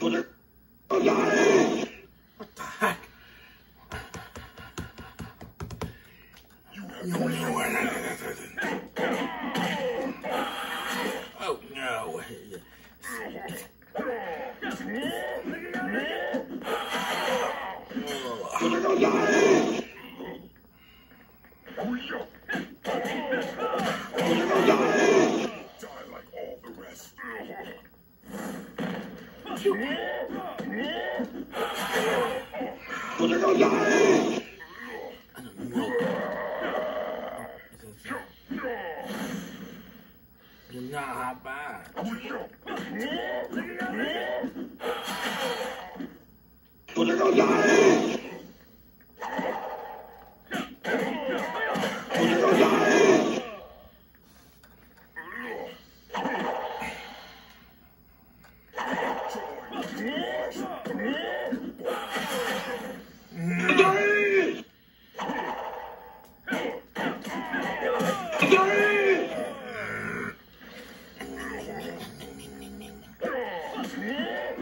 What I No,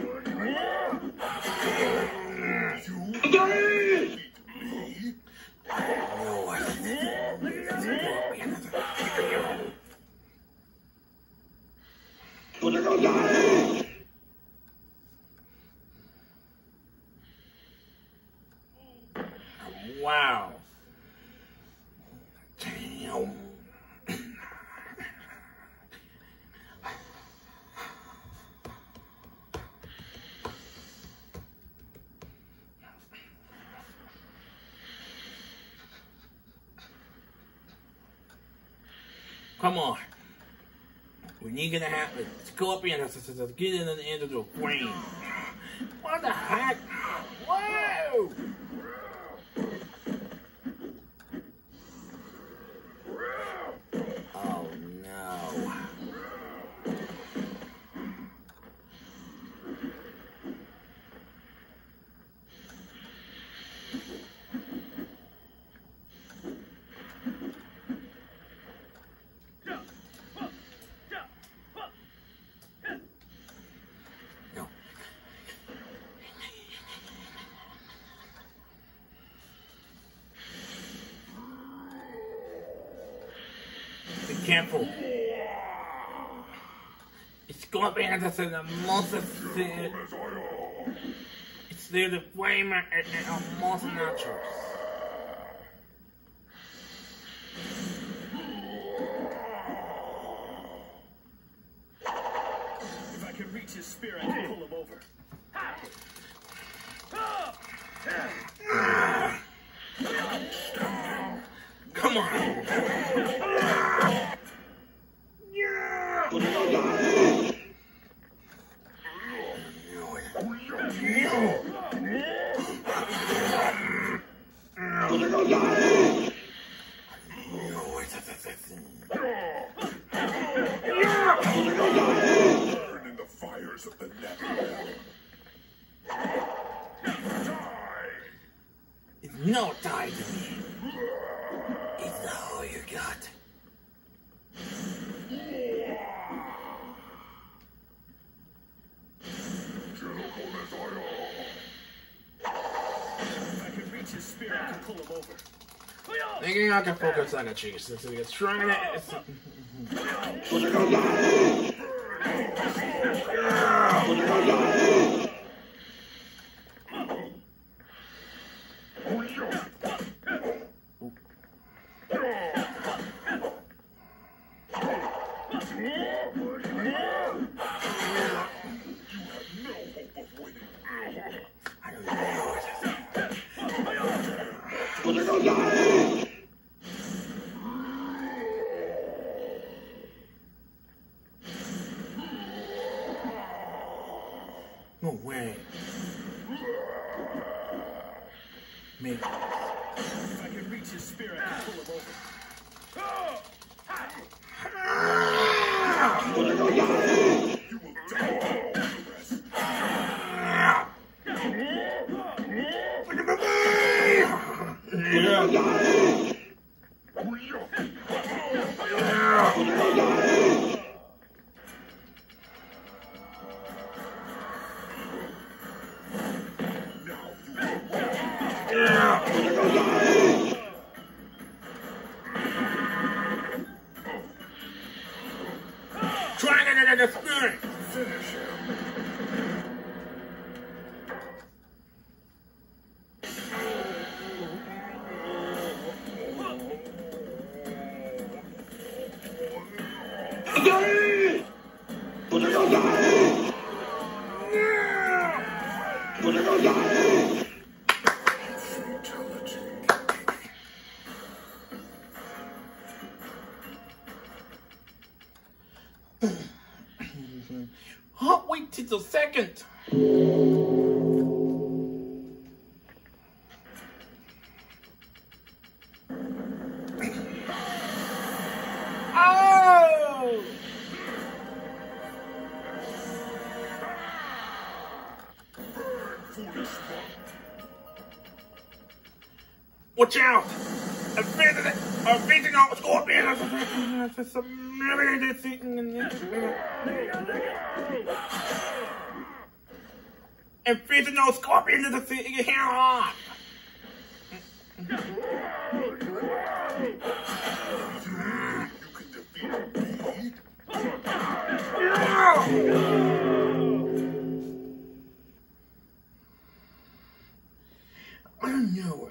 I Wow. Come on. You gonna have a scorpion get in the end of the brain. What the heck? Careful. Scorpions are the most It's there the flame and and most natural. If I can reach his spear, I can pull him over. Come on. 我这叫演 Spear, I can pull him over. Thinking I can focus on a chase since we get strong in it. No hope of winning. I don't know. No way. If I can reach his spirit to pull him over. You will die Fatality. Watch out! A vision, a vision of oh, scorpion. A vision of oh, scorpion is a thing here. You can defeat me. I don't know.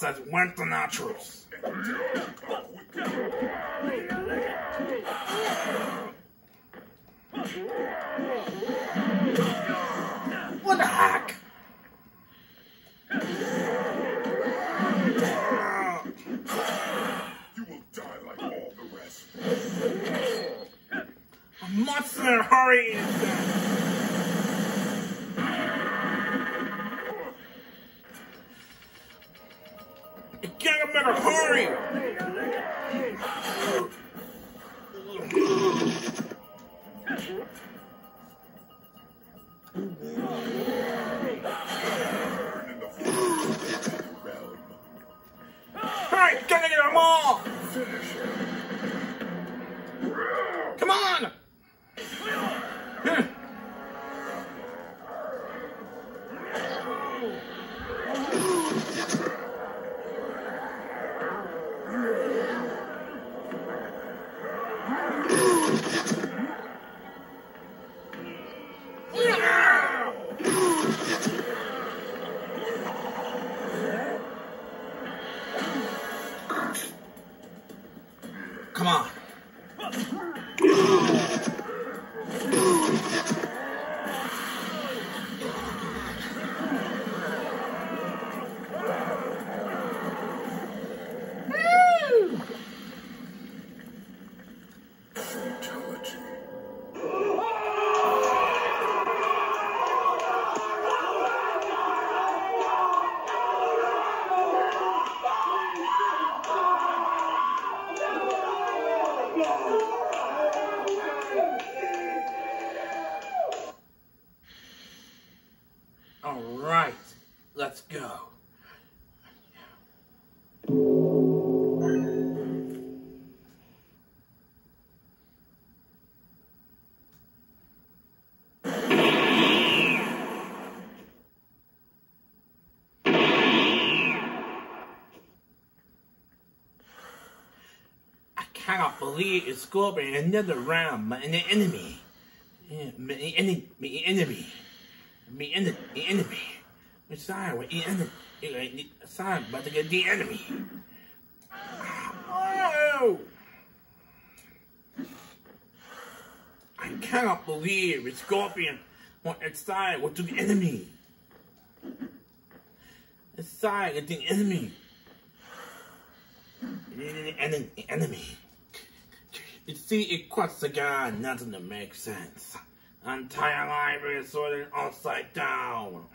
I must have went to naturals. What the heck? You will die like all the rest. A monster hurry The gotta get them all! Cannot believe it's scorpion another round, my enemy. My enemy, my enemy, my enemy, my enemy. It's sorry, the enemy, sorry, about to get the enemy. Whoa! I cannot believe it's scorpion on its side with the enemy. Its side with the enemy. Enemy, enemy. You see, it cuts the guy nothing to make sense. Entire library is sorted upside down.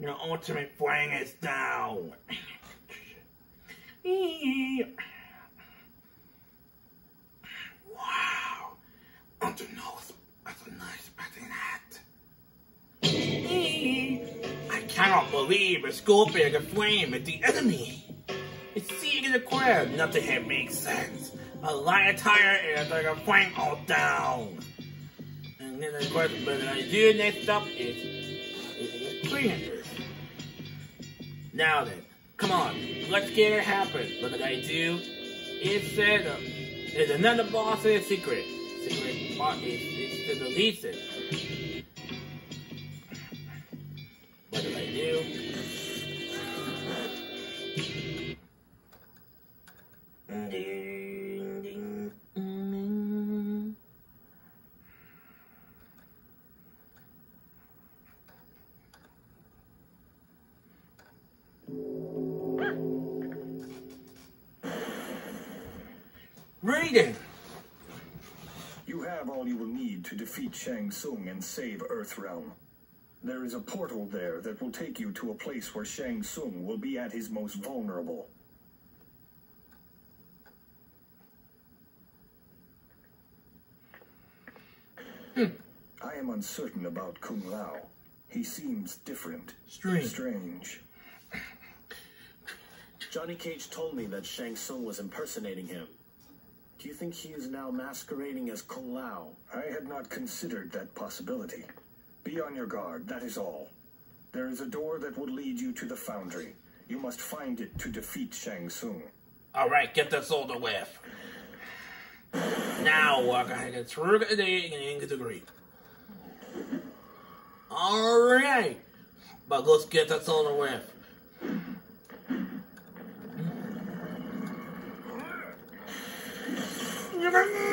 Your ultimate flang is down. wow. Under nose, that's a nice batting hat. I cannot believe a scorpion can flame at the enemy. It's seeing in the crowd, nothing here makes sense. A light tire is like a flank all down. And then the question, but I do next up is, is, is cleaners. Now then, come on, let's get it happen. What did I do? It said uh, there's another boss in a secret. Secret boss is, is to release it. Raiden! You have all you will need to defeat Shang Tsung and save Earthrealm. There is a portal there that will take you to a place where Shang Tsung will be at his most vulnerable. Hmm. I am uncertain about Kung Lao. He seems different. Strange. Strange. Johnny Cage told me that Shang Tsung was impersonating him. Do you think he is now masquerading as Kung Lao? I had not considered that possibility. Be on your guard, that is all. There is a door that will lead you to the foundry. You must find it to defeat Shang Tsung. Alright, get this over with. Now we're gonna get through the day and degree. Alright. But let's get this over with. Bye.